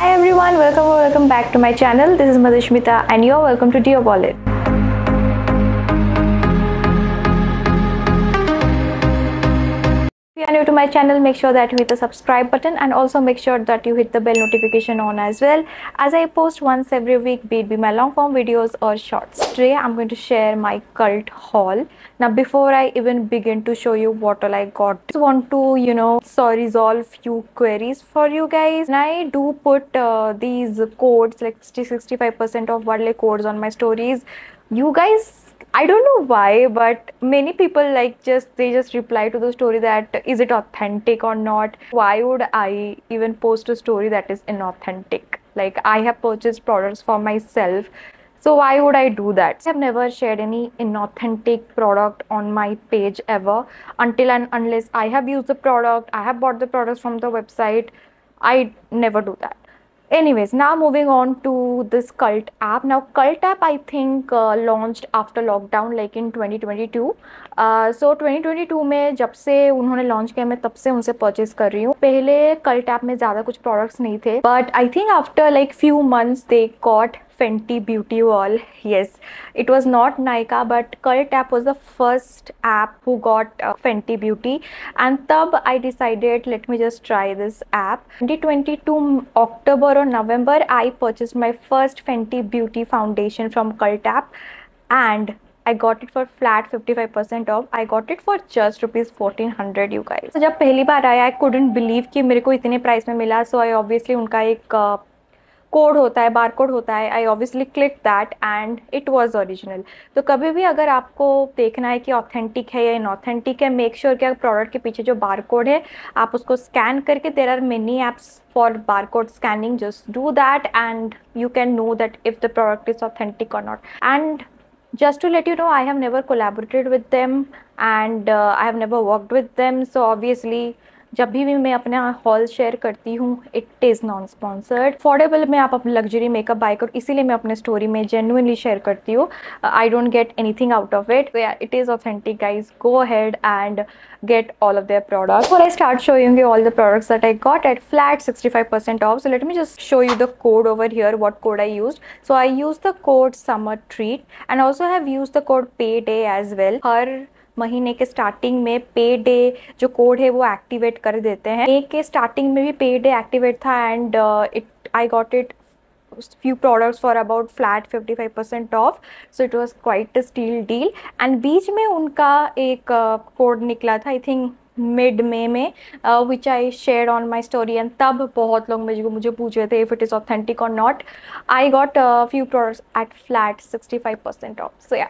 Hi everyone, welcome or welcome back to my channel. This is Madhusmita and you're welcome to Dear Wallet. Are new to my channel, make sure that you hit the subscribe button and also make sure that you hit the bell notification on as well as I post once every week, be it be my long form videos or shorts. Today I'm going to share my Kult haul. Now before I even begin to show you what all I got, I just want to, you know, so resolve few queries for you guys. And I do put uh, these codes like 60-65% of Wadley codes on my stories. You guys I don't know why, but many people like just they just reply to the story that is it authentic or not? Why would I even post a story that is inauthentic? Like I have purchased products for myself. So why would I do that? I have never shared any inauthentic product on my page ever until and unless I have used the product, I have bought the products from the website. I never do that anyways now moving on to this cult app. Now cult app i think uh, launched after lockdown like in 2022 so twenty twenty two में जब से उन्होंने launch किया मैं तब से उनसे purchase कर रही हूँ। पहले कल्ट ऐप में ज़्यादा कुछ प्रोडक्ट्स नहीं थे but I think after like few months they got Fenty Beauty well yes it was not Nykaa but Cult app was the first app who got Fenty Beauty and तब I decided let me just try this app twenty twenty two October और November I purchase my first Fenty Beauty foundation from Cult app and I got it for flat 55% off. I got it for just rupees 1400. You guys. So, जब पहली बार आया, I couldn't believe कि मेरे को इतने price में मिला. So I obviously उनका एक uh, कोड होता है बार कोड होता है I obviously click that and it was original तो कभी भी अगर आपको देखना है कि ऑथेंटिक है या इनऑथेंटिक है मेक श्योर sure कि प्रोडक्ट के पीछे जो बार कोड है आप उसको स्कैन करके there are many apps for bar code scanning just do that and you can know that if the product is authentic और not and to let you know i have never collaborated with them and uh, i have never worked with them so obviously जब भी मैं अपना haul share करती हूँ it is non sponsored affordable में आप अपनी लग्जरी मेकअप बाय करो, इसीलिए मैं अपने स्टोरी में जेनुअनली शेयर करती हूँ. I don't get anything out of it it is authentic guys go ahead and get all of their product और I start show you guys all the products that I got at flat sixty five percent off so let me just show you the code over here what code I use so I use the code summer treat and also have use the code pay day as well हर महीने के starting में pay day जो code है वो activate कर देते हैं। मे के स्टार्टिंग में भी पे डे एक्टिवेट था and it I got it few products for about flat 55% off so it was quite a steal deal. And बीच में उनका एक कोड uh, निकला था आई थिंक मिड मे में which I share on my story and तब बहुत लोग मुझे मुझे पूछ रहे थे इफ़ इट इज़ ऑथेंटिक और not I got few products at flat sixty five percent off so yeah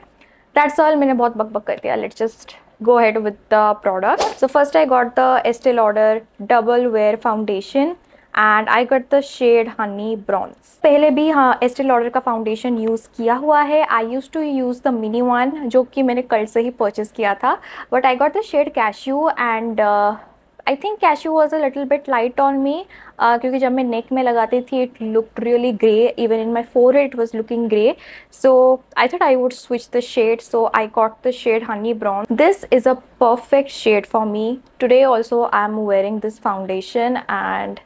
that's all मैंने बहुत बक बक कर दिया. Let just go ahead with the product so first I got the Estee Lauder double wear foundation and I got the shade honey bronze पहले भी हाँ Estee Lauder का फाउंडेशन यूज़ किया हुआ है. I used to use the mini one जो कि मैंने कल से ही परचेज़ किया था. But I got the shade cashew and I think cashew was a little bit light on me क्योंकि जब मैं नेक में लगाती थी it look really grey even in my four it was looking grey so I thought I would switch the shade so I got the shade Honey brown this is a perfect shade for me today also i'm wearing this foundation and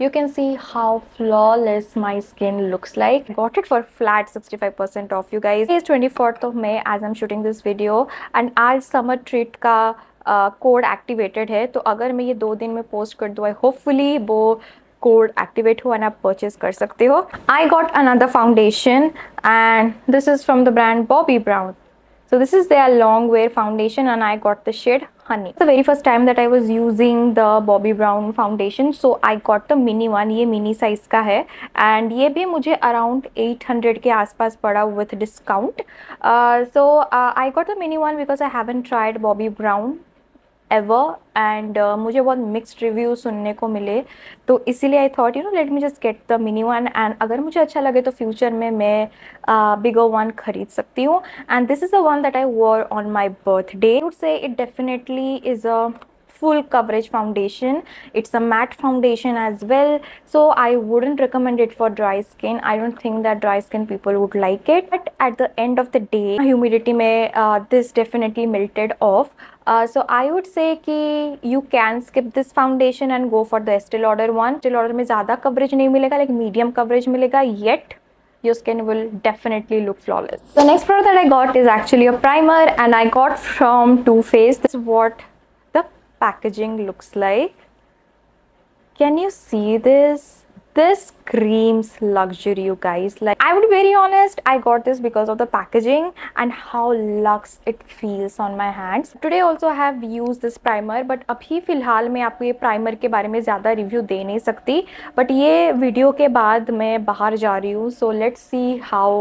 you can see how flawless my skin looks like got it for flat 65% off you guys it's 24th of may as i'm shooting this video and आज summer treat का code activated है तो अगर मैं ये दो दिन में पोस्ट कर दूँ आई होपफुली वो कोड एक्टिवेट हुआ ना, आप परचेज कर सकते हो। I got another foundation and this is from the brand Bobbi Brown so this is the long wear foundation and I got the shade honey the very first time that I was using the Bobbi Brown foundation so I got the mini one ये mini size का है। And ये भी मुझे around eight hundred के आस पास पड़ा with discount so I got the mini one because I haven't tried Bobbi Brown ever and uh, मुझे बहुत मिक्सड रिव्यू सुनने को मिले। तो इसीलिए I thought you know let me just get the mini one and अगर मुझे अच्छा लगे तो फ्यूचर में मैं बिगर uh, वन खरीद सकती हूँ। And this is the one that I wore on my birthday would say it definitely is a full coverage foundation it's a matte foundation as well so i wouldn't recommend it for dry skin i don't think that dry skin people would like it but at the end of the day humidity may uh, this definitely melted off uh, so I would say कि you can skip this foundation and go for the Estee Lauder one. Estee Lauder में ज़्यादा coverage नहीं मिलेगा like medium coverage मिलेगा yet your skin will definitely look flawless. The next product that I got is actually a primer and I got from Too Faced. This is what the packaging looks like. Can you see this? this screams luxury you guys like i would be very honest i got this because of the packaging and how luxe it feels on my hands today also i have used this primer but abhi filhal मैं आपको ये primer के बारे में ज़्यादा review दे नहीं सकती but ये वीडियो के बाद मैं बाहर जा रही हूँ so let's see how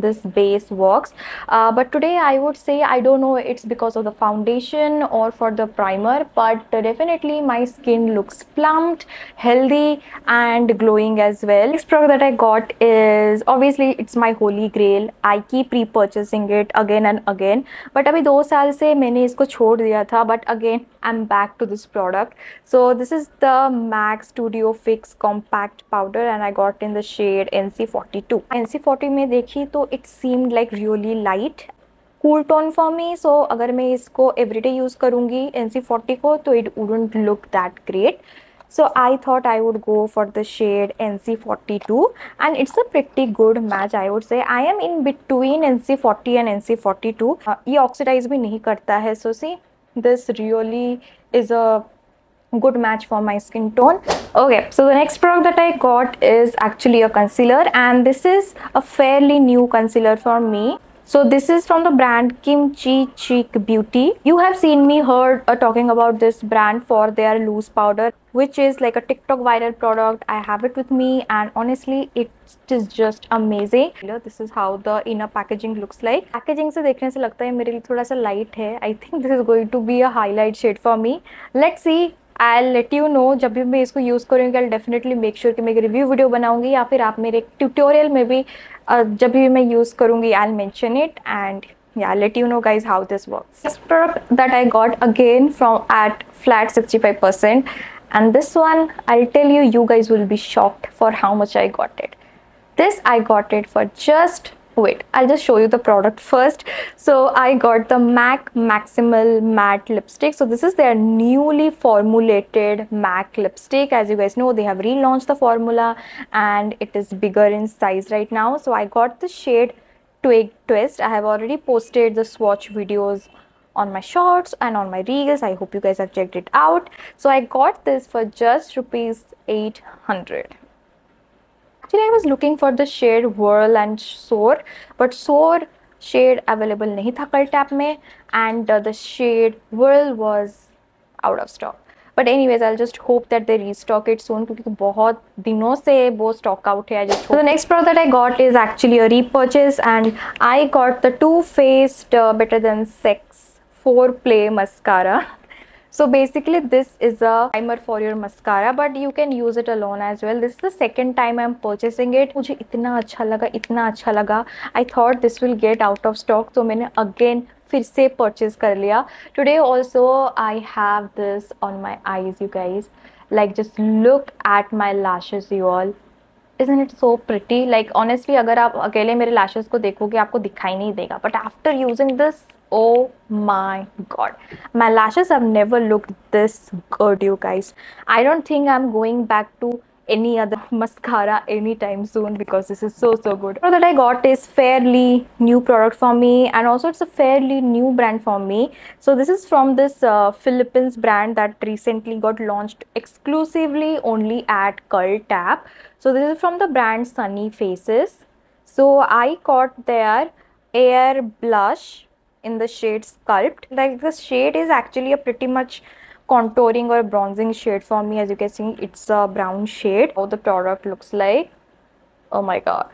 this base works uh, but today i would say i don't know it's because of the foundation or for the primer but definitely my skin looks plumped healthy and glowing as well next product that i got is obviously it's my holy grail i keep repurchasing it again and again but abhi do saal se maine isko chhod diya tha but again i'm back to this product so this is the mac studio fix compact powder and i got in the shade nc42 nc40 में देखी तो it seemed like really light cool tone for me सो अगर मैं इसको everyday use करूँगी N C forty को तो it wouldn't look that great so i thought i would go for the shade nc42 and it's a pretty good match i would say. I am in between nc40 and nc42 uh, ye oxidize bhi nahi karta hai. So see this really is a good match for my skin tone. Okay so the next product that i got is actually a concealer and this is a fairly new concealer for me so this is from the brand Kimchi Chic Beauty. You have seen me heard uh, talking about this brand for their loose powder which is like a tiktok viral product. I have it with me and honestly it is just amazing. This is how the inner packaging looks like. Packaging se dekhne se lagta hai mere liye thoda sa light hai i think this is going to be a highlight shade for me. Let's see I'll let you know जब भी मैं इसको use करूँगी I definitely make sure कि मैं एक review video बनाऊँगी या फिर आप मेरे ट्यूटोरियल में भी जब भी मैं यूज़ करूँगी I'll mention it and yeah let you know guys how this work product that I got again from at flat sixty five percent and this one I tell you you guys will be shocked for how much I got it this I got it for just wait i'll just show you the product first. So i got the MAC Macximal matte lipstick. So this is their newly formulated mac lipstick. As you guys know they have relaunched the formula and it is bigger in size right now. So i got the shade twig twist. I have already posted the swatch videos on my shorts and on my reels. I hope you guys have checked it out. So i got this for just rupees 800 Actually, I was looking for the shade Whirl and Soar, but Soar shade available nahi tha Tap mein and uh, the shade Whirl was out of stock. But anyways, I'll just hope that they restock it soon because बहुत दिनों से वो stock out है. I just hope. So the next product that I got is actually a repurchase and I got the Too Faced uh, Better Than so basically this is a primer for your mascara but you can use it alone as well this is the second time i'm purchasing it मुझे इतना अच्छा लगा इतना अच्छा लगा I thought this will get out of stock तो मैंने again फिर से purchase कर लिया today also I have this on my eyes you guys like just look at my lashes you all isn't it so pretty like honestly अगर आप अकेले मेरे lashes को देखोगे आपको दिखाई नहीं देगा but after using this oh my god. My lashes have never looked this good you guys. I don't think i'm going back to any other mascara anytime soon because this is so so good. That i got is fairly new product for me and also it's a fairly new brand for me. So this is from this uh, philippines brand that recently got launched exclusively only at Kult app. So this is from the brand Sunnies Face. So i got their air blush in the shade sculpt. Like the shade is actually a pretty much contouring or bronzing shade for me. As you can see it's a brown shade. How the product looks like. Oh my god.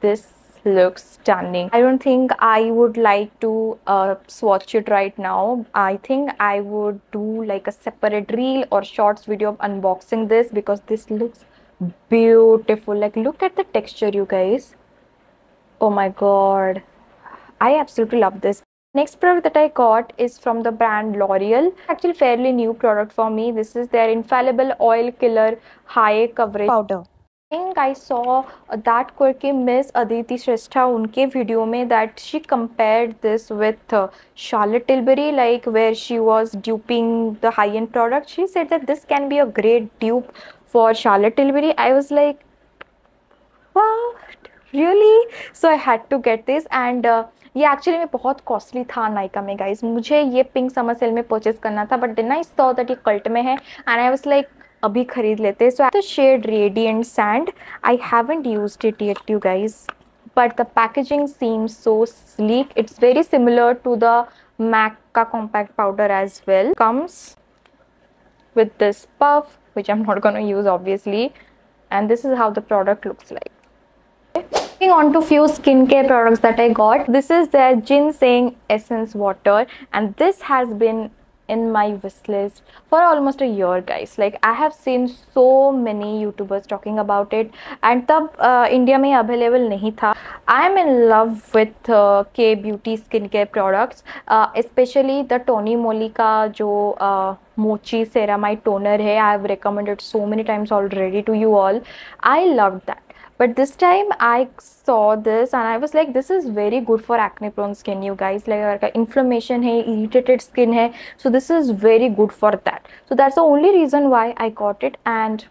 This looks stunning. I don't think i would like to uh, swatch it right now. I think i would do like a separate reel or shorts video of unboxing this because this looks beautiful. Like look at the texture you guys. Oh my god. I absolutely love this Next product that I got is from the brand L'Oreal. Actually fairly new product for me. This is their Infallible Oil Killer High Coverage Powder. I think I saw that quirky Miss Aditi Shrestha unke video mein that she compared this with uh, Charlotte Tilbury like where she was duping the high-end product. She said that this can be a great dupe for Charlotte Tilbury. I was like, what? Really? So I had to get this and uh, ये actually में बहुत costly था नाइका में guys मुझे ये pink summer sale में purchase करना था बट दिन इस सॉ दैट ये कल्ट में है एंड आई वॉज़ लाइक अभी खरीद लेते so the shade radiant sand I haven't use it yet you guys but the packaging seems so sleek it's very similar to the MAC का compact powder as well comes with this puff which am not gonna use obviously and this is how the product looks like on to few skincare products that I got. This is their ginseng essence water and this has been in my wish list for almost a year guys. Like i have seen so many youtubers talking about it and tab uh, india mein available nahi tha. I am in love with uh, k beauty skincare products uh, especially the tony moly ka jo uh, mochi ceramide toner hai. I have recommended so many times already to you all. I loved that but this time i saw this and i was like this is very good for acne prone skin you guys like inflammation hai irritated skin hai so this is very good for that so that's the only reason why i got it and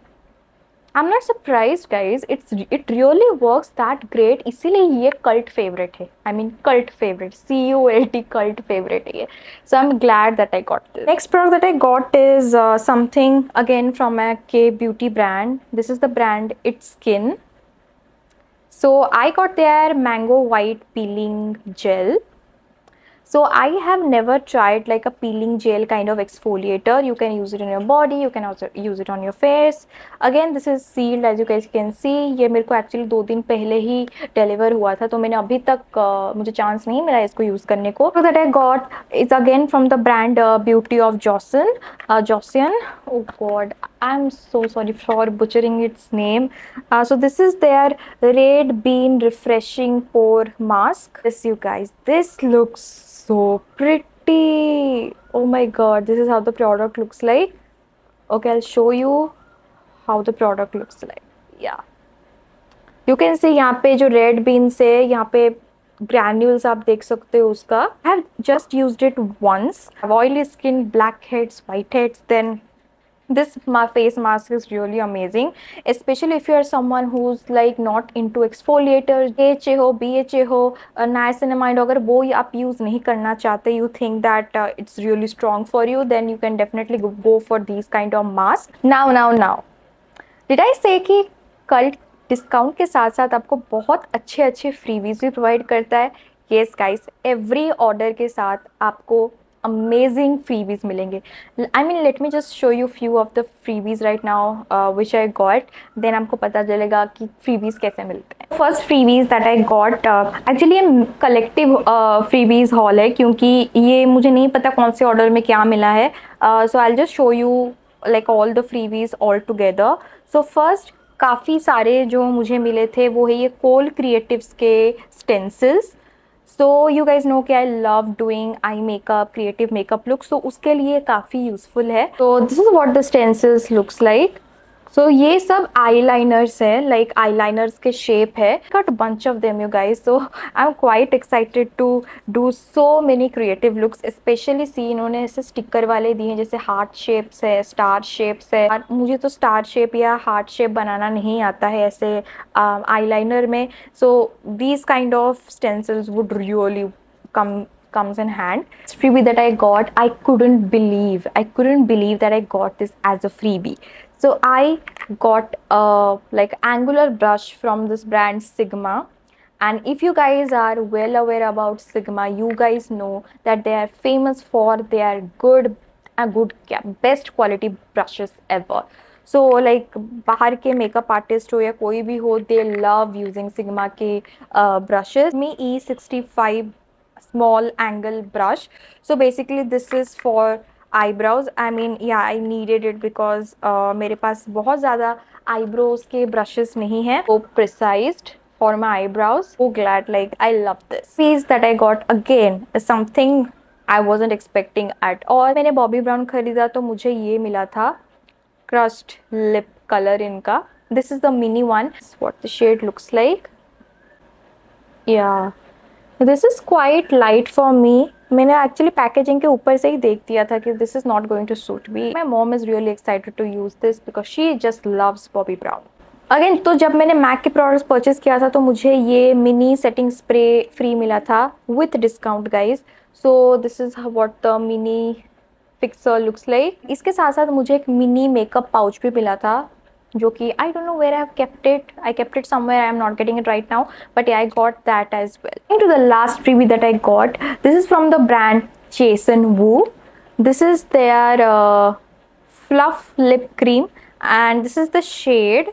I'm not surprised guys it's it really works that great इसीलिए ये cult favorite है I mean cult favorite C U L T cult favorite है so I'm glad that I got this next product that I got is uh, something again from a K beauty brand this is the brand It's Skin so I got their mango white peeling gel. So I have never tried like a peeling gel kind of exfoliator. You can use it in your body. You can also use it on your face. Again, this is sealed as you guys can see. ये मेरे को actually दो दिन पहले ही deliver हुआ था तो मैंने अभी तक uh, मुझे chance नहीं मिला इसको use करने को. So that I got is again from the brand uh, Beauty of Jocelyn. Uh, Jocelyn. Oh God, I'm so sorry for butchering its name. Uh, so this is their Red Bean Refreshing Pore Mask. This you guys, this looks so pretty. Oh my god, this is how the product looks like. Okay, I'll show you how the product looks like. Yeah. You can see यहाँ पे जो red beans है यहाँ पे granules आप देख सकते हो उसका I have just used it once. I have oily skin, black heads, white this face mask is really amazing especially if you are someone who's like not into exfoliators AHA ho BHA ho uh, niacinamide अगर वो आप use नहीं करना चाहते you think that uh, it's really strong for you then you can definitely go, go for these kind of mask now now now did I say कि Cult discount के साथ साथ आपको बहुत अच्छे अच्छे फ्रीवीज भी प्रोवाइड करता है येस गाइस एवरी ऑर्डर के साथ आपको अमेजिंग फ्रीवीज़ मिलेंगे। I mean let me just show you few of the freebies right now which I got then आपको पता चलेगा कि फ्रीवीज़ कैसे मिलते हैं। First freebies that I got actually collective freebies haul है, क्योंकि ये मुझे नहीं पता कौन से ऑर्डर में क्या मिला है। So I just show you like all the freebies all together so first काफ़ी सारे जो मुझे मिले थे, वो है ये कोल क्रिएटिव्स के stencils so you guys know कि I love doing eye makeup creative makeup look so उसके लिए काफ़ी यूजफुल है। तो this is what the stencils looks like so ये सब आई लाइनर्स है लाइक आई लाइनर्स के शेप है cut bunch of them you guys so I am quite excited to do so many creative looks specially see इन्होंने ऐसे sticker वाले दिए हैं जैसे हार्ट शेप्स है स्टार शेप्स है मुझे तो स्टार शेप या हार्ट शेप बनाना नहीं आता है ऐसे आई um, लाइनर में so these kind of stencils would really come comes in hand. This freebie that I got, I couldn't believe. I couldn't believe that I got this as a freebie. So i got a like angular brush from this brand sigma. And if you guys are well aware about sigma you guys know that they are famous for their good a good best quality brushes ever. So like bahar ke makeup artist ho ya koi bhi ho they love using sigma ke uh, brushes. Me e65 small angle brush. So basically this is for eyebrows I mean yeah I needed it because मेरे पास बहुत ज़्यादा eyebrows के brushes नहीं है। वो precise for my eyebrows वो glad like I love this piece that I got again something I wasn't expecting at और मैंने बॉबी ब्राउन खरीदा तो मुझे ये मिला था क्रस्ट लिप कलर इनका। This is the mini one what the shade looks like yeah this is quite light for me मैंने एक्चुअली पैकेजिंग के ऊपर से ही देख दिया था कि this is not going to suit me my mom is really excited to use this because she just loves Bobbi Brown again तो जब मैंने मैक के प्रोडक्ट्स परचेज किया था तो मुझे ये मिनी सेटिंग स्प्रे फ्री मिला था with discount guys so this is what the mini fixer looks like इसके साथ साथ मुझे एक मिनी मेकअप पाउच भी मिला था जो कि I don't know where I have kept it I kept it somewhere I am not getting it right now but I got that as well to the last freebie that I got this is from the brand Jason Woo this is their uh, fluff lip cream and this is the shade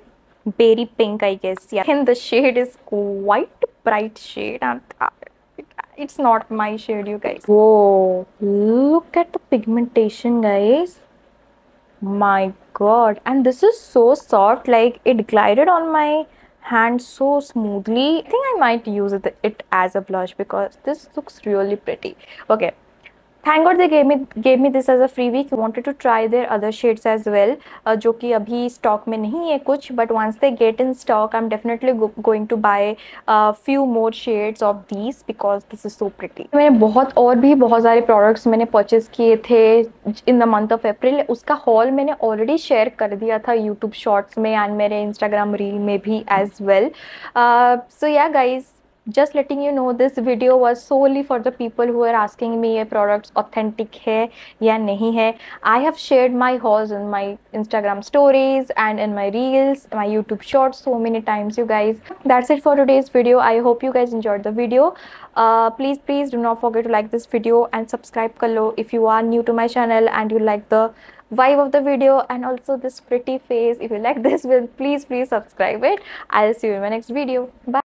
berry pink I guess yeah and the shade is quite bright shade and uh, it's not my shade you guys whoa look at the pigmentation guys my god. And this is so soft like it glided on my hand so smoothly. I think i might use it, it as a blush because this looks really pretty. Okay thank god they gave me gave me this as a freebie wanted to try their other shades as well जो कि अभी stock में नहीं है कुछ but once they get in stock I am definitely going to buy few more shades of these because this is so pretty मैंने बहुत और भी बहुत सारे प्रोडक्ट्स मैंने परचेज किए थे in the month of April उसका हॉल मैंने ऑलरेडी शेयर कर दिया था यूट्यूब शॉर्ट्स में एंड मेरे इंस्टाग्राम रील में भी as well so yeah guys just letting you know this video was solely for the people who are asking me a products authentic hai ya nahi hai? I have shared my hauls in my instagram stories and in my reels my youtube shorts so many times you guys. That's it for today's video. I hope you guys enjoyed the video. Uh, please please do not forget to like this video and subscribe kalo if you are new to my channel and you like the vibe of the video and also this pretty face. If you like this please please subscribe it. I'll see you in my next video. Bye.